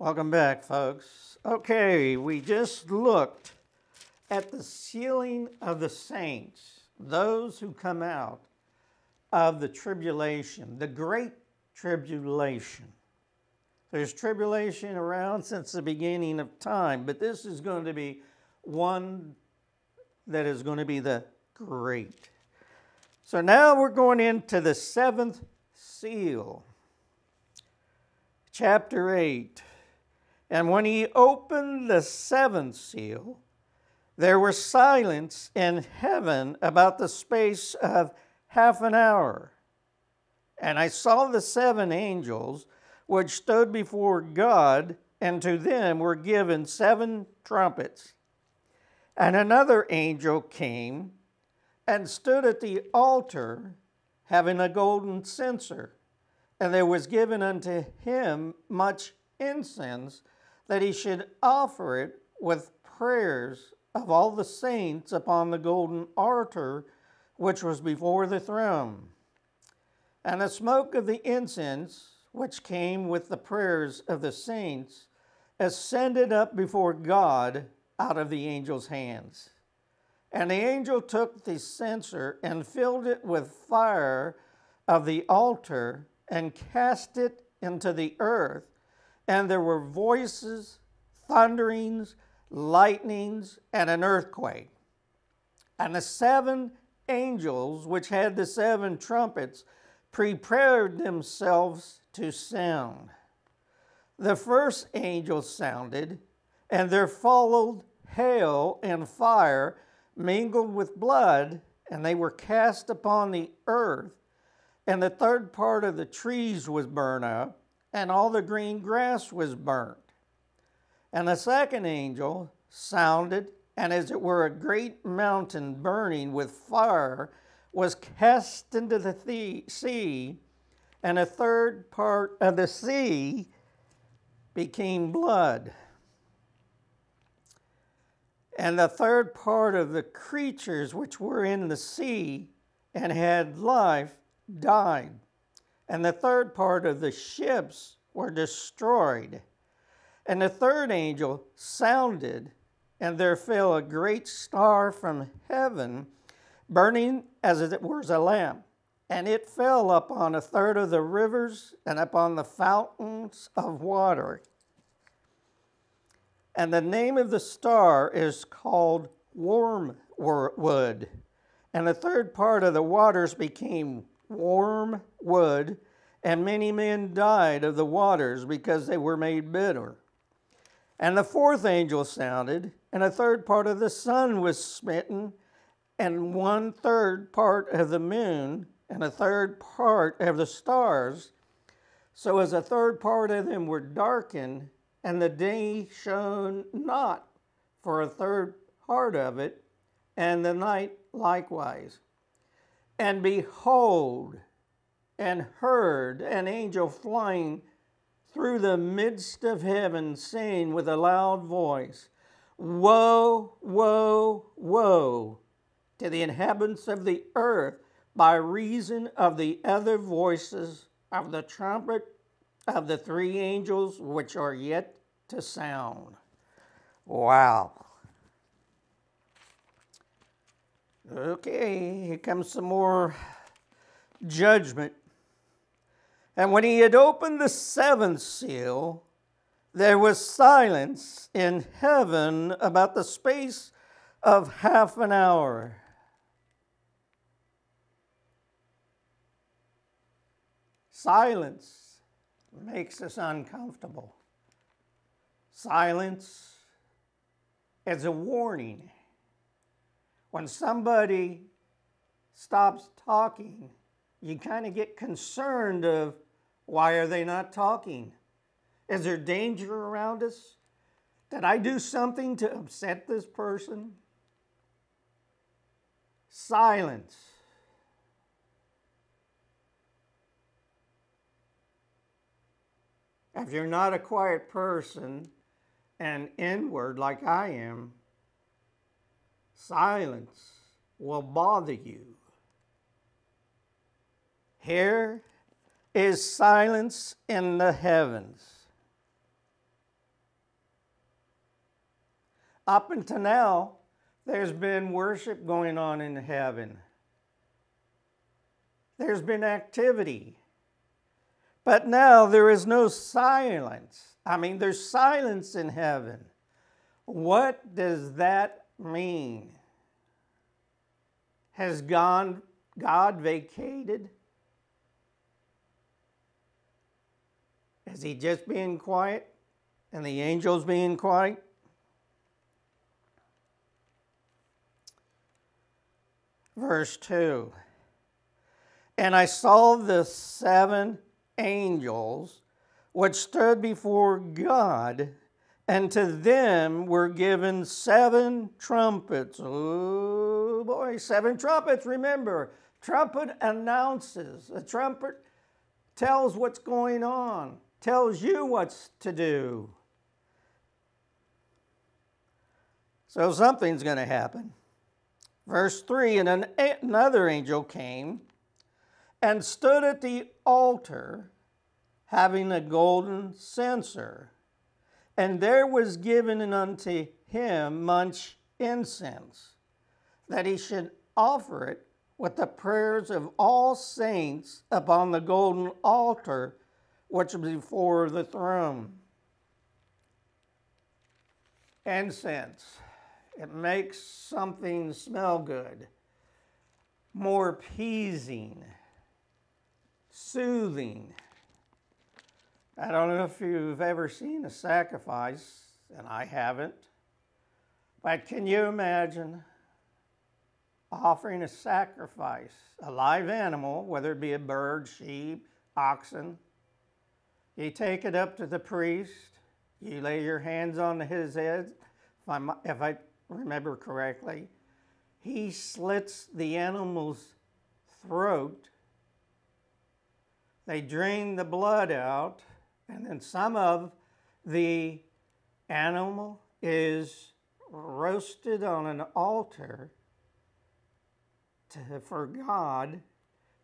Welcome back, folks. Okay, we just looked at the sealing of the saints, those who come out of the tribulation, the great tribulation. There's tribulation around since the beginning of time, but this is going to be one that is going to be the great. So now we're going into the seventh seal, chapter 8. And when he opened the seventh seal, there was silence in heaven about the space of half an hour. And I saw the seven angels which stood before God, and to them were given seven trumpets. And another angel came and stood at the altar, having a golden censer. And there was given unto him much incense, that he should offer it with prayers of all the saints upon the golden altar which was before the throne. And the smoke of the incense, which came with the prayers of the saints, ascended up before God out of the angel's hands. And the angel took the censer and filled it with fire of the altar and cast it into the earth. And there were voices, thunderings, lightnings, and an earthquake. And the seven angels, which had the seven trumpets, prepared themselves to sound. The first angel sounded, and there followed hail and fire mingled with blood, and they were cast upon the earth. And the third part of the trees was burned up, and all the green grass was burnt. And the second angel sounded, and as it were a great mountain burning with fire was cast into the sea, and a third part of the sea became blood. And the third part of the creatures which were in the sea and had life died. And the third part of the ships were destroyed. And the third angel sounded, and there fell a great star from heaven, burning as it were a lamp. And it fell upon a third of the rivers and upon the fountains of water and the name of the star is called Wormwood. And the third part of the waters became wormwood, and many men died of the waters because they were made bitter. And the fourth angel sounded, and a third part of the sun was smitten, and one third part of the moon, and a third part of the stars. So as a third part of them were darkened, and the day shone not for a third part of it, and the night likewise. And behold, and heard an angel flying through the midst of heaven, saying with a loud voice, Woe, woe, woe to the inhabitants of the earth by reason of the other voices of the trumpet of the three angels which are yet to sound. Wow. Okay, here comes some more judgment. And when he had opened the seventh seal, there was silence in heaven about the space of half an hour. Silence makes us uncomfortable. Silence is a warning. When somebody stops talking, you kind of get concerned of why are they not talking? Is there danger around us? Did I do something to upset this person? Silence If you're not a quiet person and inward like I am, silence will bother you. Here is silence in the heavens. Up until now, there's been worship going on in heaven. There's been activity. But now there is no silence. I mean, there's silence in heaven. What does that mean? Has God, God vacated? Is he just being quiet and the angels being quiet? Verse 2 And I saw the seven angels which stood before God, and to them were given seven trumpets. Oh boy, seven trumpets. Remember, trumpet announces, a trumpet tells what's going on, tells you what's to do. So something's going to happen. Verse 3 And an, another angel came and stood at the altar having a golden censer. And there was given unto him much incense, that he should offer it with the prayers of all saints upon the golden altar which is before the throne. Incense. It makes something smell good, more appeasing, soothing. I don't know if you've ever seen a sacrifice, and I haven't, but can you imagine offering a sacrifice, a live animal, whether it be a bird, sheep, oxen? You take it up to the priest, you lay your hands on his head. If, i if I remember correctly, he slits the animal's throat. They drain the blood out, and then some of the animal is roasted on an altar to, for God.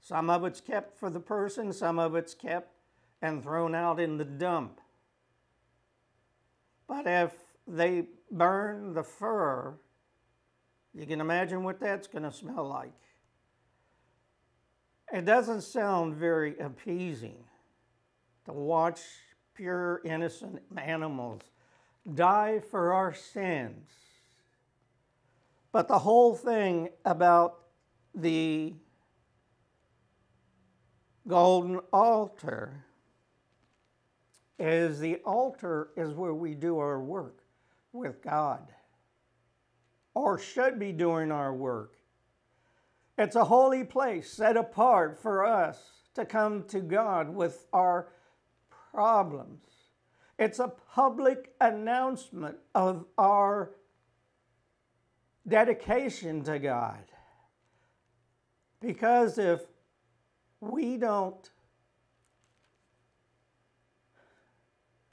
Some of it's kept for the person, some of it's kept and thrown out in the dump. But if they burn the fur, you can imagine what that's going to smell like. It doesn't sound very appeasing to watch pure, innocent animals die for our sins. But the whole thing about the golden altar is the altar is where we do our work with God or should be doing our work. It's a holy place set apart for us to come to God with our problems. It's a public announcement of our dedication to God. Because if we don't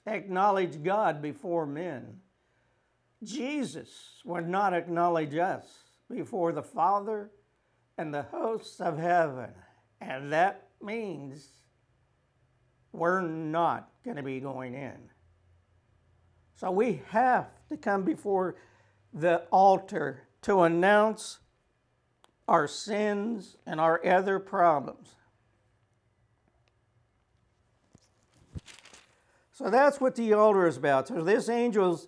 acknowledge God before men, Jesus would not acknowledge us before the Father and the hosts of heaven. And that means we're not going to be going in. So we have to come before the altar to announce our sins and our other problems. So that's what the altar is about. So this angel's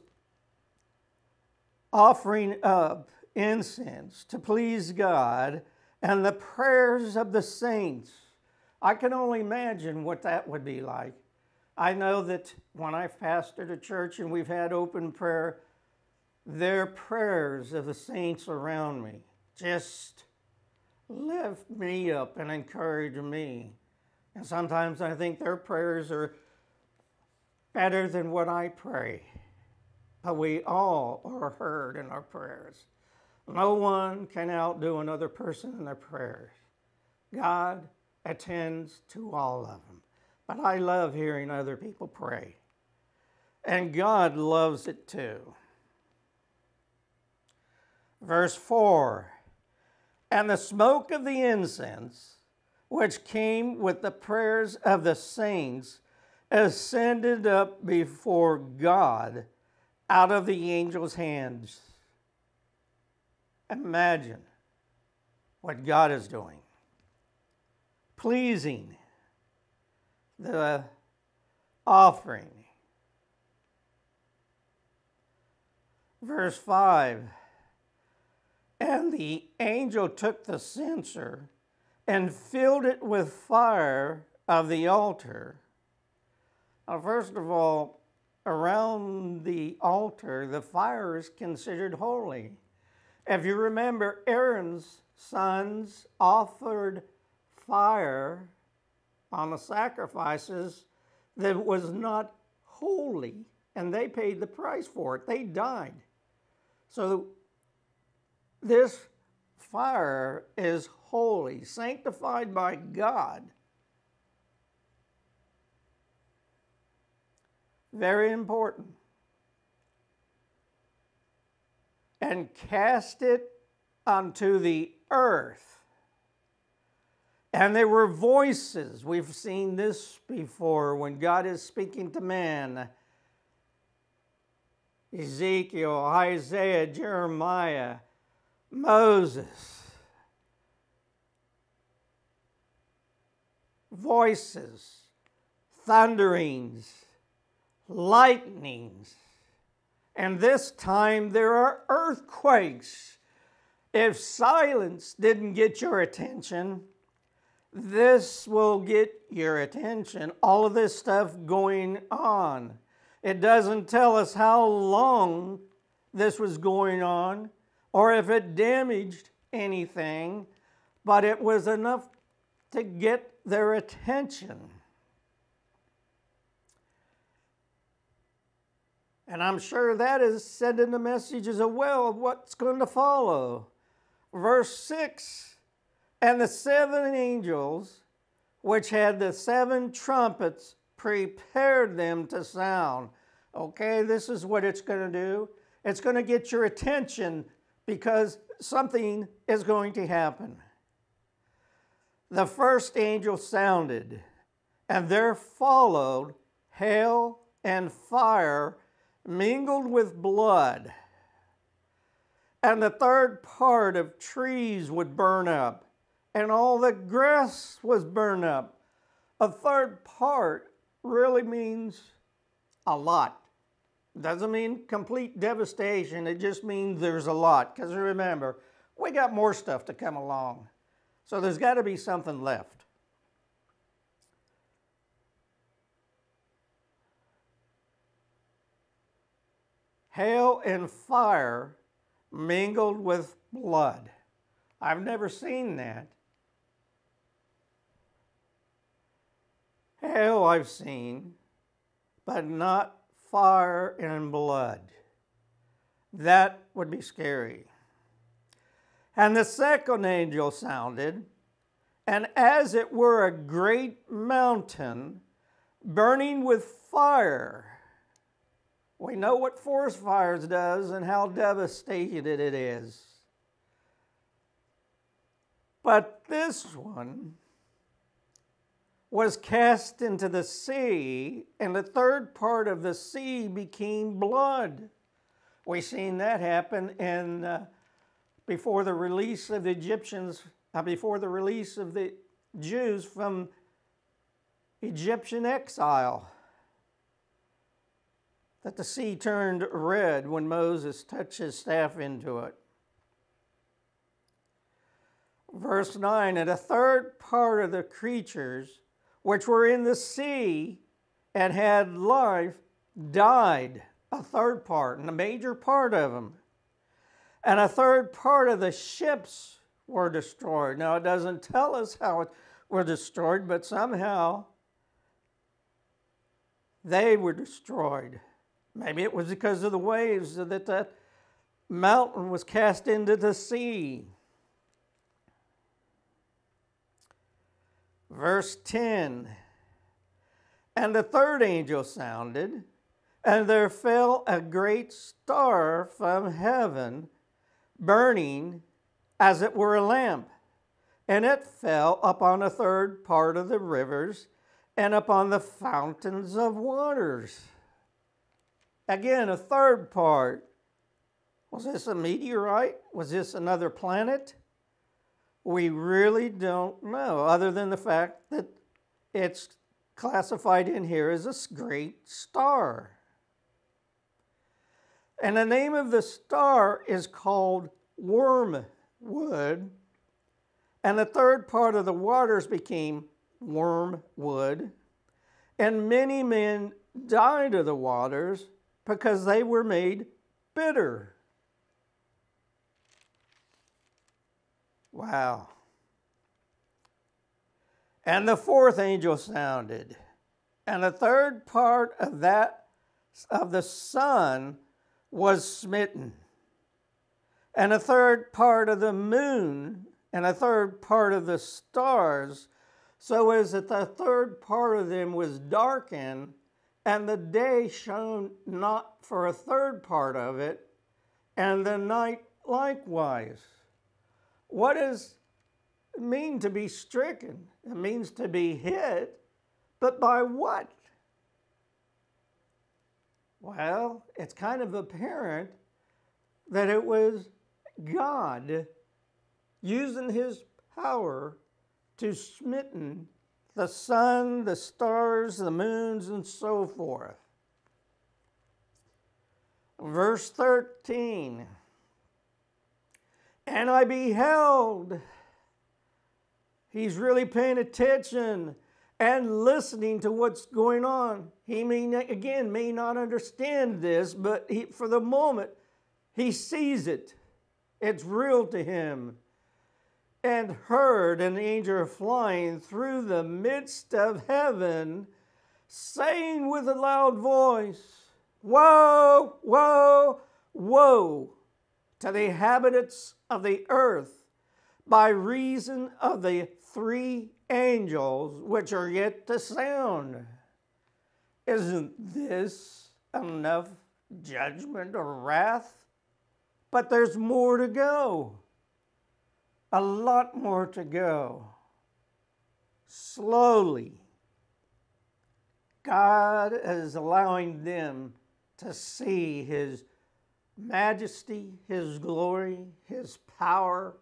offering up incense to please God and the prayers of the saints. I can only imagine what that would be like. I know that when I've pastored a church and we've had open prayer, their prayers of the saints around me just lift me up and encourage me. And sometimes I think their prayers are better than what I pray. But we all are heard in our prayers. No one can outdo another person in their prayers. God attends to all of them. But I love hearing other people pray. And God loves it too. Verse 4 And the smoke of the incense, which came with the prayers of the saints, ascended up before God out of the angel's hands. Imagine what God is doing. Pleasing the offering. Verse 5 And the angel took the censer and filled it with fire of the altar. Now, first of all, around the altar, the fire is considered holy. If you remember, Aaron's sons offered fire on the sacrifices that was not holy, and they paid the price for it. They died. So, this fire is holy, sanctified by God. Very important. And cast it unto the earth. And there were voices. We've seen this before when God is speaking to man. Ezekiel, Isaiah, Jeremiah, Moses. Voices, thunderings, lightnings. And this time there are earthquakes. If silence didn't get your attention, this will get your attention. All of this stuff going on. It doesn't tell us how long this was going on or if it damaged anything, but it was enough to get their attention. And I'm sure that is sending the message as well of what's going to follow. Verse 6 And the seven angels, which had the seven trumpets, prepared them to sound. Okay, this is what it's going to do. It's going to get your attention because something is going to happen. The first angel sounded, and there followed hail and fire mingled with blood. And the third part of trees would burn up, and all the grass was burned up. A third part really means a lot. Doesn't mean complete devastation, it just means there's a lot. Because remember, we got more stuff to come along. So there's got to be something left. hail and fire mingled with blood. I've never seen that. Hail I've seen, but not fire and blood. That would be scary. And the second angel sounded, and as it were a great mountain burning with fire we know what forest fires does and how devastating it is. But this one was cast into the sea, and the third part of the sea became blood. We've seen that happen in uh, before the release of the Egyptians, uh, before the release of the Jews from Egyptian exile that the sea turned red when Moses touched his staff into it. Verse 9 And a third part of the creatures which were in the sea and had life died. A third part, and a major part of them. And a third part of the ships were destroyed. Now, it doesn't tell us how it were destroyed, but somehow they were destroyed. Maybe it was because of the waves that that mountain was cast into the sea. Verse 10 And the third angel sounded, and there fell a great star from heaven, burning as it were a lamp. And it fell upon a third part of the rivers and upon the fountains of waters. Again, a third part. Was this a meteorite? Was this another planet? We really don't know, other than the fact that it's classified in here as a great star. And the name of the star is called wormwood. And the third part of the waters became wormwood. And many men died of the waters because they were made bitter. Wow. And the fourth angel sounded, and the third part of that of the sun was smitten, and a third part of the moon, and a third part of the stars, so as that the third part of them was darkened, and the day shone not for a third part of it, and the night likewise. What does it mean to be stricken? It means to be hit, but by what? Well, it's kind of apparent that it was God using his power to smitten the sun, the stars, the moons, and so forth. Verse 13 And I beheld, he's really paying attention and listening to what's going on. He may, again, may not understand this, but he, for the moment, he sees it. It's real to him. And heard an angel flying through the midst of heaven, saying with a loud voice, Woe, woe, woe to the inhabitants of the earth by reason of the three angels which are yet to sound. Isn't this enough judgment or wrath? But there's more to go. A lot more to go. Slowly, God is allowing them to see His majesty, His glory, His power,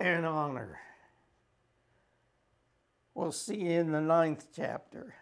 and honor. We'll see you in the ninth chapter.